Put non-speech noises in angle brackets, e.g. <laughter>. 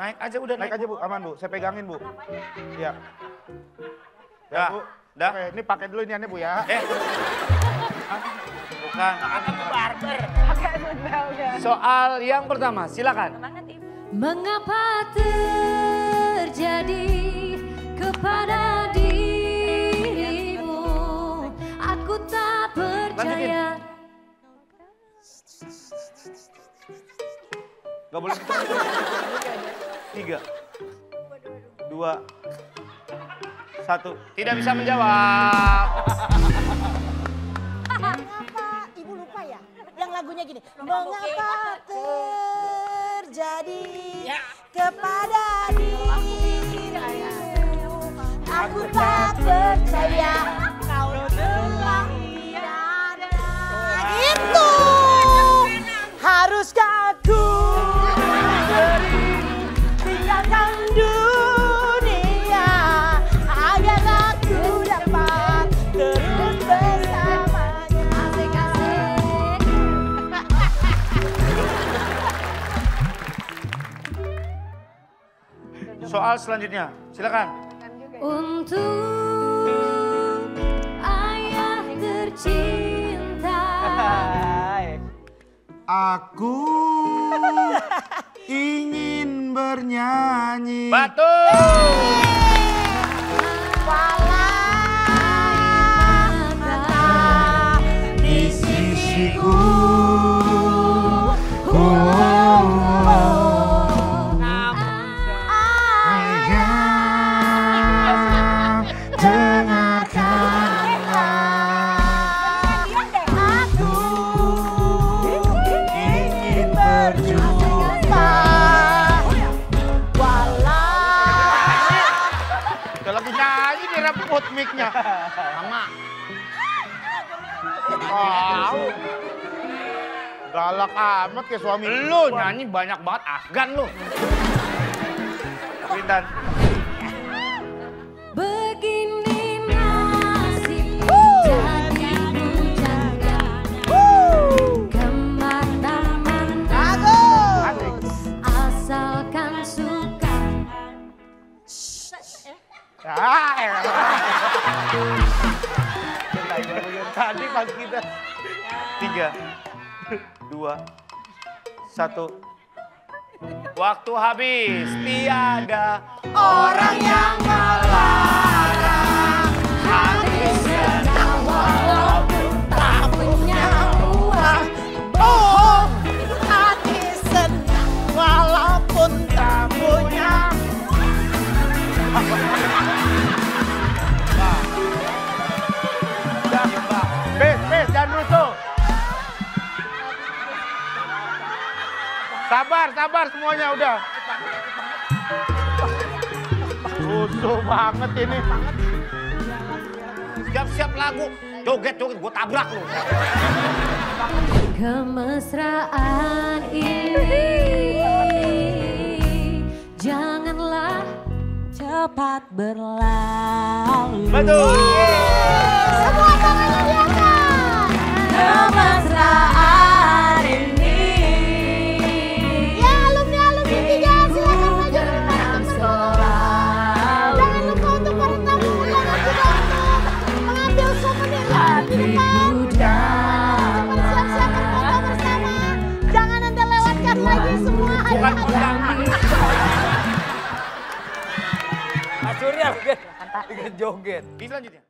Naik aja udah Naik aja Bu, aman Bu. Saya pegangin Bu. Iya. Ya Dah, Bu. dah. Oke, ini pakai dulu ini aneh Bu ya. Eh. Bukan. Oke, udah, udah. Soal yang pertama, silakan. Mengapa terjadi kepada dirimu Aku tak percaya Gak boleh gitu. <laughs> Tiga. Dua. Satu. Tidak bisa menjawab. Mengapa ibu lupa ya? Yang lagunya gini. Mengapa terjadi kepada dirimu? Aku tak percaya Soal selanjutnya, silakan. Untuk ayah tercinta Aku ingin bernyanyi. Betul. di sisiku. Direbut mic-nya. Mama. Tahu. Galak amat kayak suami. Lu nyanyi banyak banget Afgan lu. Pintan. Tadi pas kita. Tiga. Dua. Satu. Waktu habis. Tiada orang yang melarang. Sabar, sabar semuanya udah. Rusuh banget ini. Siap-siap lagu. Joget-joget, gue tabrak lu. Kemesraan ini Janganlah Cepat berlalu. Betul. Bersama. Jangan anda lewatkan lagi semua Bukan undangan. Mas Surya joget. Ini selanjutnya.